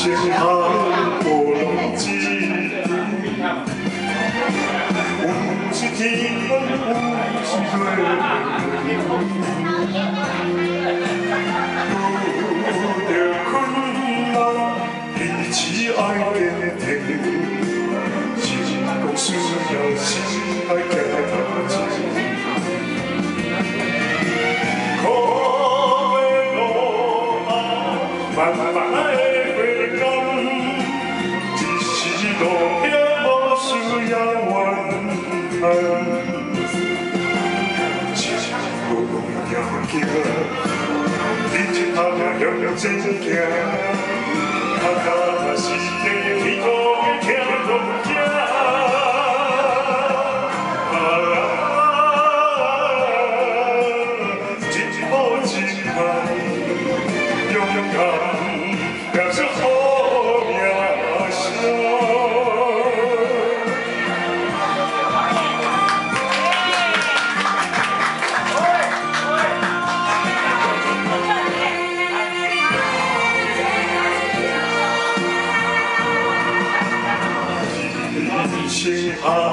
심한 본지 움직이는 움직을 그대구나 이지 알게 되는 지꼭 수면시 알게 되지 Bye, bye. 怨恨。一步要行，日子下命向前行，脚脚是地天公的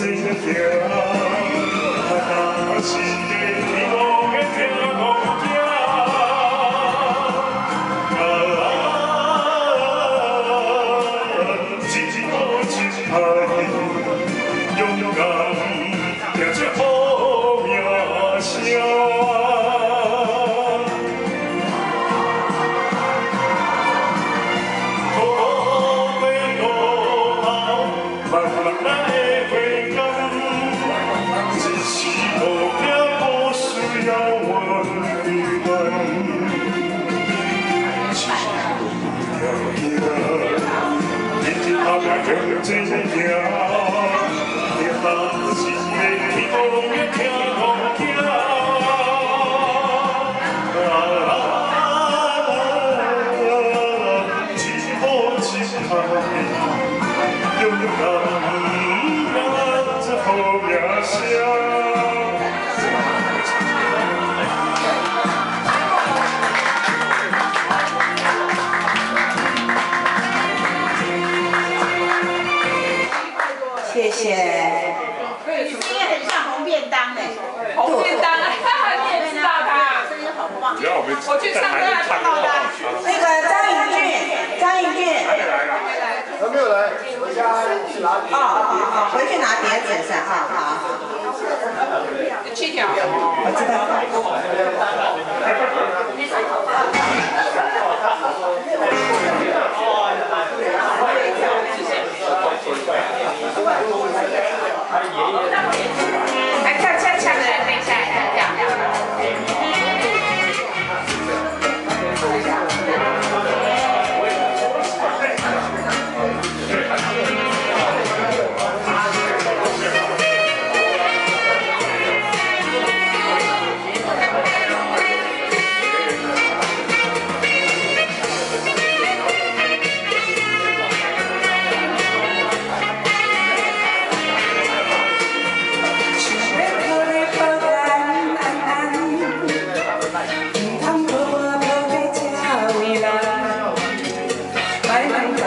conversation here. Guarantees 我去上课还碰到他。那个张颖俊，张颖俊，还没有来，回家去拿哦哦哦，回去拿碟子是哈，好好，七条。我知道。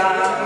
감사합니다.